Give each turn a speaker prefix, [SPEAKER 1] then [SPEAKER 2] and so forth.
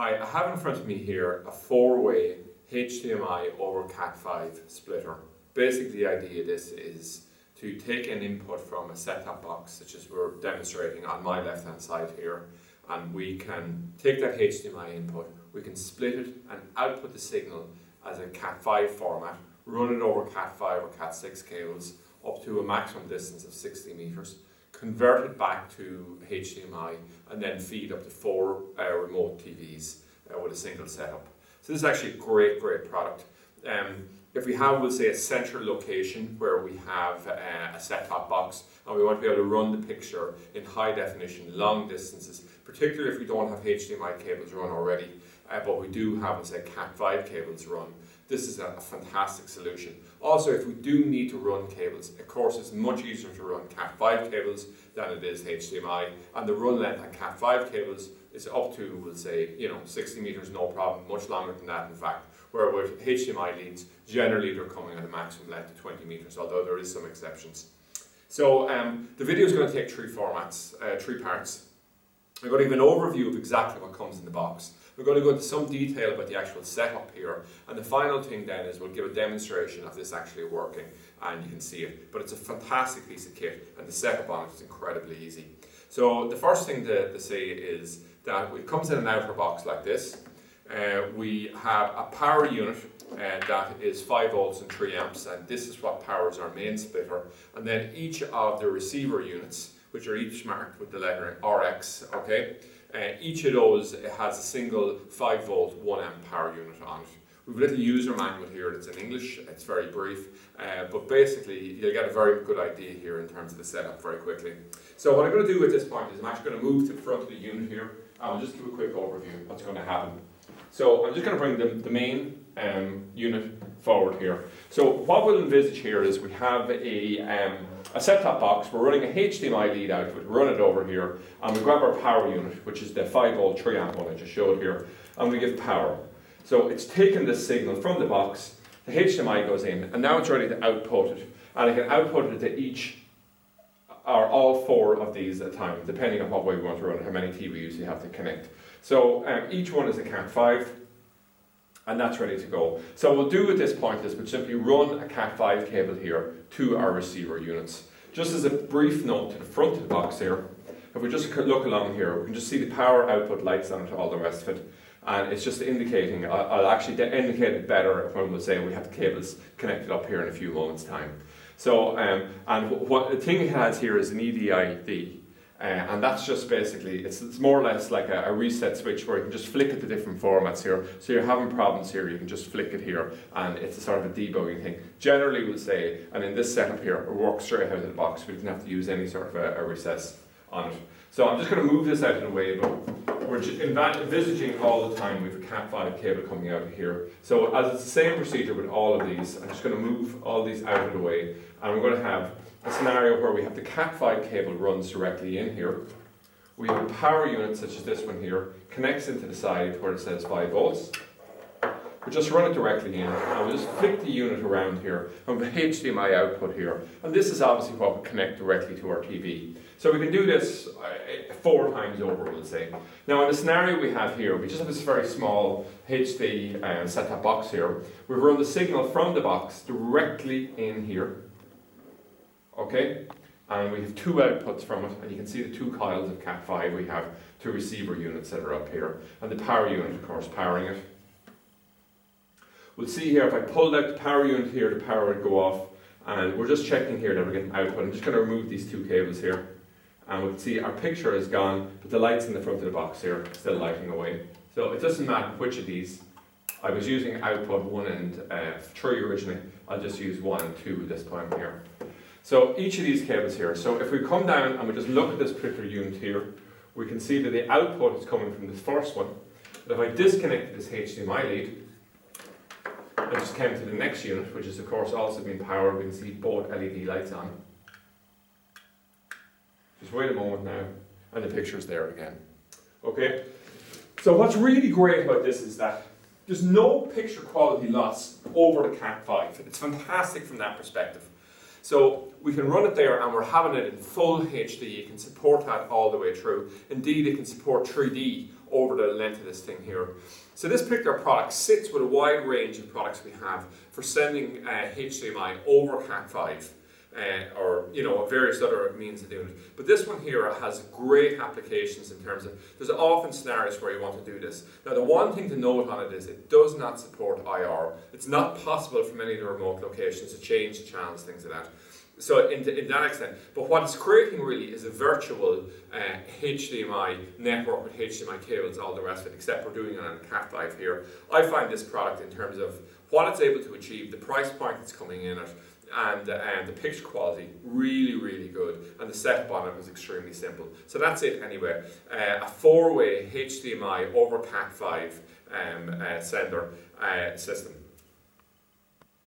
[SPEAKER 1] I have in front of me here a four-way HDMI over Cat5 splitter. Basically the idea of this is to take an input from a set-top box, such as we're demonstrating on my left-hand side here, and we can take that HDMI input, we can split it and output the signal as a Cat5 format, run it over Cat5 or Cat6 cables up to a maximum distance of 60 meters, convert it back to HDMI, and then feed up to four uh, remote TVs uh, with a single setup. So this is actually a great, great product. Um, if we have, we'll say, a central location where we have uh, a set-top box and we want to be able to run the picture in high definition, long distances, particularly if we don't have HDMI cables run already, uh, but we do have, let's say, Cat5 cables run, this is a, fantastic solution. Also, if we do need to run cables, of course, it's much easier to run Cat5 cables than it is HDMI, and the run length on Cat5 cables is up to, we'll say, you know, 60 meters, no problem, much longer than that, in fact. Where with HDMI leads, generally they're coming at a maximum length of 20 meters, although there is some exceptions. So um, the video is going to take three formats, uh, three parts. I'm going to give an overview of exactly what comes in the box. We're going to go into some detail about the actual setup here, and the final thing then is we'll give a demonstration of this actually working, and you can see it. But it's a fantastic piece of kit, and the setup on it is incredibly easy. So the first thing to, to say is that it comes in an outer box like this. Uh, we have a power unit uh, that is 5 volts and 3 amps, and this is what powers our main splitter. And then each of the receiver units, which are each marked with the letter RX, okay, uh, each of those has a single 5 volt 1 amp power unit on it. We've a little user manual here that's in English, it's very brief, uh, but basically you'll get a very good idea here in terms of the setup very quickly. So what I'm going to do at this point is I'm actually going to move to the front of the unit here, I'll just give a quick overview of what's going to happen. So I'm just going to bring the, the main um, unit forward here. So what we'll envisage here is we have a, um, a set-top box, we're running a HDMI lead out, we run it over here, and we grab our power unit, which is the 5 volt 3 amp one I just showed here, and we give power. So it's taken the signal from the box, the HDMI goes in, and now it's ready to output it. And it can output it to each or all four of these at a time, depending on what way we want to run, it, how many TVs you have to connect. So um, each one is a Cat5, and that's ready to go. So what we'll do at this point is we'll simply run a Cat5 cable here to our receiver units. Just as a brief note to the front of the box here, if we just look along here, we can just see the power output lights on it, all the rest of it. And it's just indicating, I'll actually indicate it better when we'll say we have the cables connected up here in a few moments' time. So, um, and what the thing it has here is an EDID, uh, and that's just basically, it's, it's more or less like a, a, reset switch where you can just flick it to different formats here. So you're having problems here, you can just flick it here, and it's a sort of a debugging thing. Generally, we'll say, and in this setup here, it works straight out of the box. We didn't have to use any sort of a, a recess on it. So I'm just going to move this out of the way, but we're envisaging all the time we have a Cat5 cable coming out of here. So as it's the same procedure with all of these, I'm just going to move all these out of the way, and we're going to have a scenario where we have the Cat5 cable runs directly in here. We have a power unit such as this one here, connects into the side where it says 5 volts. We just run it directly in and we just flick the unit around here and have HDMI output here. And this is obviously what we connect directly to our TV. So we can do this uh, four times over, we'll say. Now in the scenario we have here, we just have this very small HD uh, set-top box here. We've run the signal from the box directly in here okay? And we have two outputs from it, and you can see the two coils of Cat5. We have two receiver units that are up here, and the power unit, of course, powering it. We'll see here, if I pulled out the power unit here, the power would go off, and we're just checking here that we're getting output. I'm just going to remove these two cables here, and we can see our picture is gone, but the lights in the front of the box here still lighting away. So it doesn't matter which of these. I was using output 1 and uh, 3 originally, I'll just use 1 and 2 this time here. So each of these cables here, so if we come down and we just look at this particular unit here, we can see that the output is coming from this first one. But if I disconnect this HDMI lead, I just came to the next unit, which is of course also being powered, we can see both LED lights on. Just wait a moment now, and the picture's there again. Okay? So what's really great about this is that there's no picture quality loss over the Cat 5. It's fantastic from that perspective. So we can run it there and we're having it in full HD. You can support that all the way through. Indeed, it can support 3D over the length of this thing here. So this particular product sits with a wide range of products we have for sending uh, HDMI over Cat5 uh, or you know various other means of doing it. But this one here has great applications in terms of there's often scenarios where you want to do this. Now the one thing to note on it is it does not support IR. It's not possible from any of the remote locations to change channels, things like that. So in, in that extent, but what it's creating really is a virtual uh, HDMI network with HDMI cables, all the rest of it, except we're doing it on Cat5 here. I find this product in terms of what it's able to achieve, the price point it's coming in at, and, uh, and the picture quality really really good. And the setup on it was extremely simple. So that's it anyway. Uh, a four-way HDMI over Cat5 um, uh, sender uh, system